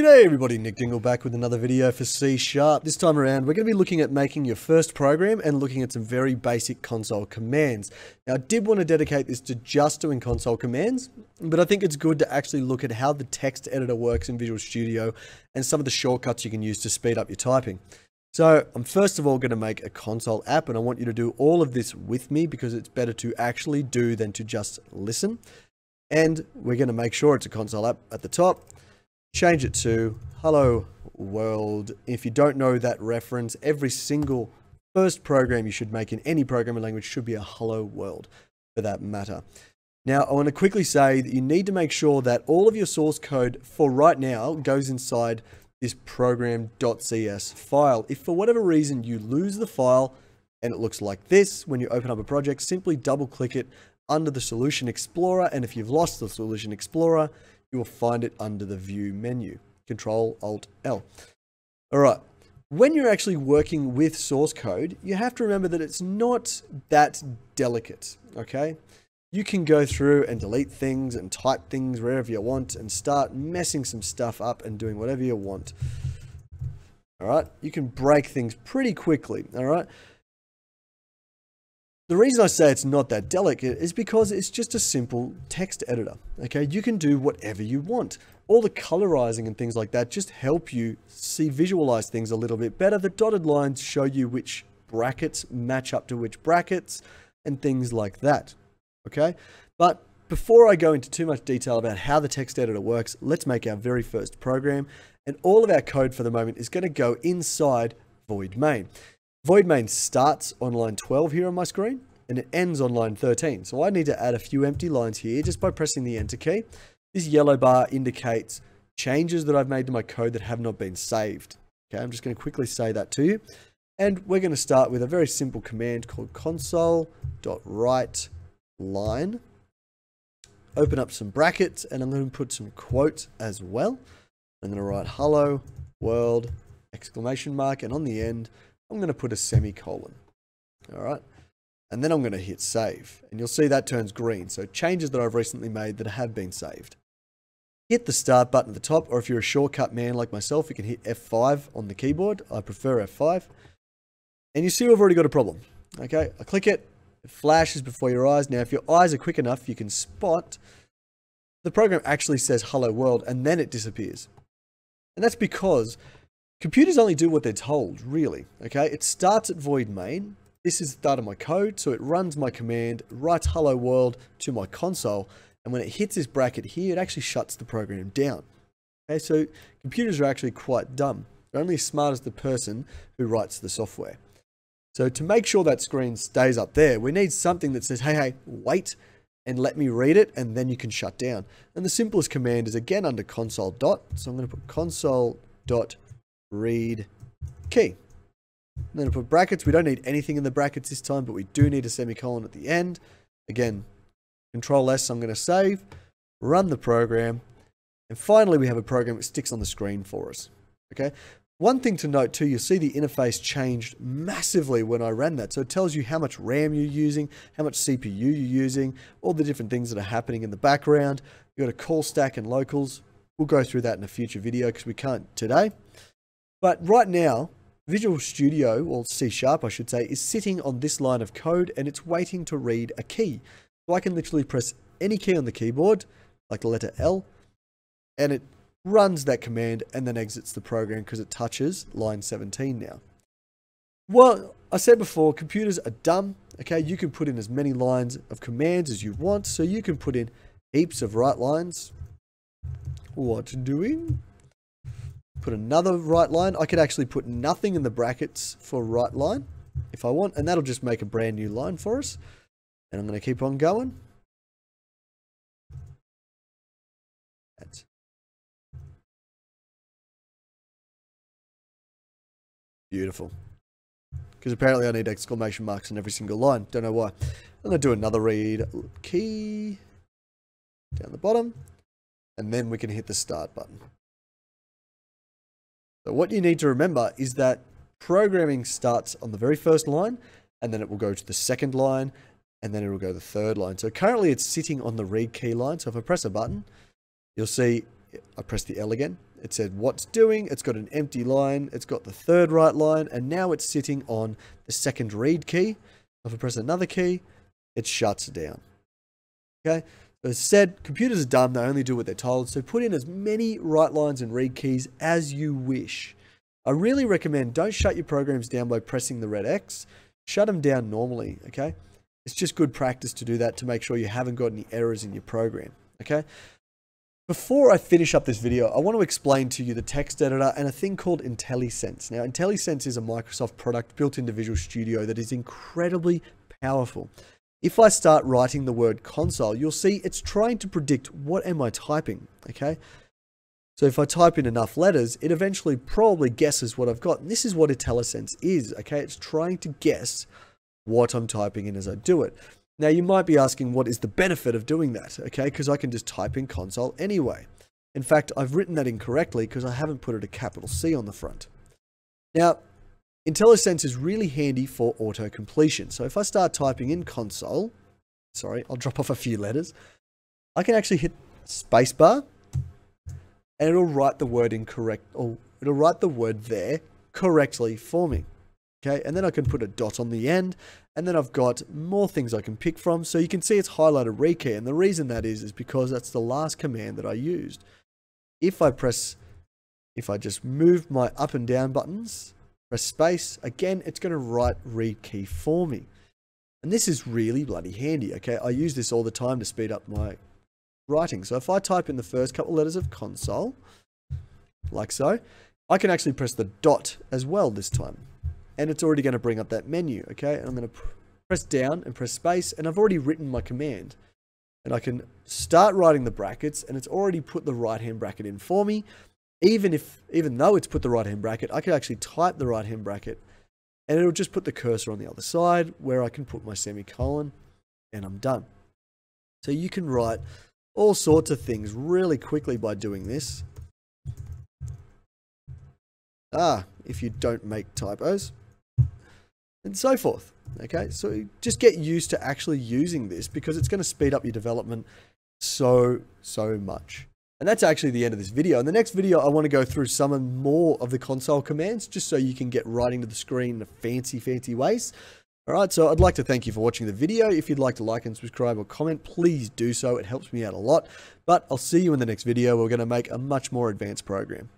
G'day everybody, Nick Dingle back with another video for C Sharp. This time around, we're going to be looking at making your first program and looking at some very basic console commands. Now, I did want to dedicate this to just doing console commands, but I think it's good to actually look at how the text editor works in Visual Studio and some of the shortcuts you can use to speed up your typing. So I'm first of all going to make a console app and I want you to do all of this with me because it's better to actually do than to just listen. And we're going to make sure it's a console app at the top change it to hello world. If you don't know that reference, every single first program you should make in any programming language should be a hello world for that matter. Now, I want to quickly say that you need to make sure that all of your source code for right now goes inside this program.cs file. If for whatever reason you lose the file and it looks like this when you open up a project, simply double click it under the Solution Explorer. And if you've lost the Solution Explorer, you will find it under the View menu. Control Alt L. All right. When you're actually working with source code, you have to remember that it's not that delicate, okay? You can go through and delete things and type things wherever you want and start messing some stuff up and doing whatever you want. All right. You can break things pretty quickly. All right. The reason I say it's not that delicate is because it's just a simple text editor. Okay, you can do whatever you want. All the colorizing and things like that just help you see visualize things a little bit better. The dotted lines show you which brackets match up to which brackets and things like that. Okay, but before I go into too much detail about how the text editor works, let's make our very first program. And all of our code for the moment is going to go inside void main. Void main starts on line 12 here on my screen and it ends on line 13. So I need to add a few empty lines here just by pressing the enter key. This yellow bar indicates changes that I've made to my code that have not been saved. Okay, I'm just going to quickly say that to you. And we're going to start with a very simple command called console.write line. Open up some brackets and I'm going to put some quotes as well. I'm going to write hello world exclamation mark and on the end I'm going to put a semicolon. All right. And then I'm going to hit save. And you'll see that turns green. So changes that I've recently made that have been saved. Hit the start button at the top, or if you're a shortcut man like myself, you can hit F5 on the keyboard. I prefer F5. And you see we've already got a problem. Okay, I click it, it flashes before your eyes. Now, if your eyes are quick enough, you can spot the program actually says hello world and then it disappears. And that's because Computers only do what they're told, really. Okay, it starts at void main. This is the start of my code, so it runs my command, writes hello world to my console, and when it hits this bracket here, it actually shuts the program down. Okay, so computers are actually quite dumb. They're only as smart as the person who writes the software. So to make sure that screen stays up there, we need something that says, hey, hey, wait, and let me read it, and then you can shut down. And the simplest command is again under console dot. So I'm going to put console dot read key. Then I put brackets. We don't need anything in the brackets this time, but we do need a semicolon at the end. Again, Control S, I'm going to save, run the program, and finally we have a program that sticks on the screen for us. Okay. One thing to note too, you'll see the interface changed massively when I ran that. So it tells you how much RAM you're using, how much CPU you're using, all the different things that are happening in the background. You've got a call stack and locals. We'll go through that in a future video because we can't today. But right now, Visual Studio, or C Sharp I should say, is sitting on this line of code and it's waiting to read a key. So I can literally press any key on the keyboard, like the letter L, and it runs that command and then exits the program because it touches line 17 now. Well, I said before, computers are dumb. Okay, you can put in as many lines of commands as you want. So you can put in heaps of write lines. What doing? Put another write line. I could actually put nothing in the brackets for write line if I want, and that'll just make a brand new line for us. And I'm going to keep on going. Beautiful. Because apparently I need exclamation marks in every single line. Don't know why. I'm going to do another read key down the bottom. And then we can hit the start button. So what you need to remember is that programming starts on the very first line and then it will go to the second line and then it will go to the third line. So currently it's sitting on the read key line. So if I press a button, you'll see I press the L again it said what's doing, it's got an empty line, it's got the third write line, and now it's sitting on the second read key. If I press another key, it shuts down. Okay, as said, computers are dumb, they only do what they're told, so put in as many write lines and read keys as you wish. I really recommend don't shut your programs down by pressing the red X, shut them down normally, okay? It's just good practice to do that to make sure you haven't got any errors in your program, okay? Before I finish up this video, I want to explain to you the text editor and a thing called IntelliSense. Now, IntelliSense is a Microsoft product built into Visual Studio that is incredibly powerful. If I start writing the word console, you'll see it's trying to predict what am I typing, okay? So if I type in enough letters, it eventually probably guesses what I've got. And this is what IntelliSense is, okay? It's trying to guess what I'm typing in as I do it. Now you might be asking what is the benefit of doing that, okay? Because I can just type in console anyway. In fact, I've written that incorrectly because I haven't put it a capital C on the front. Now, IntelliSense is really handy for auto completion. So if I start typing in console, sorry, I'll drop off a few letters. I can actually hit spacebar and it'll write the word incorrect, or it'll write the word there correctly for me. Okay, and then I can put a dot on the end, and then I've got more things I can pick from. So you can see it's highlighted read key, and the reason that is, is because that's the last command that I used. If I press, if I just move my up and down buttons, press space, again, it's going to write read key for me. And this is really bloody handy, okay? I use this all the time to speed up my writing. So if I type in the first couple letters of console, like so, I can actually press the dot as well this time and it's already going to bring up that menu, okay? And I'm going to press down and press space, and I've already written my command. And I can start writing the brackets, and it's already put the right-hand bracket in for me. Even if, even though it's put the right-hand bracket, I could actually type the right-hand bracket, and it'll just put the cursor on the other side where I can put my semicolon, and I'm done. So you can write all sorts of things really quickly by doing this. Ah, if you don't make typos and so forth. Okay, so just get used to actually using this because it's going to speed up your development so, so much. And that's actually the end of this video. In the next video, I want to go through some more of the console commands just so you can get writing to the screen in fancy, fancy ways. All right, so I'd like to thank you for watching the video. If you'd like to like and subscribe or comment, please do so. It helps me out a lot. But I'll see you in the next video. We're going to make a much more advanced program.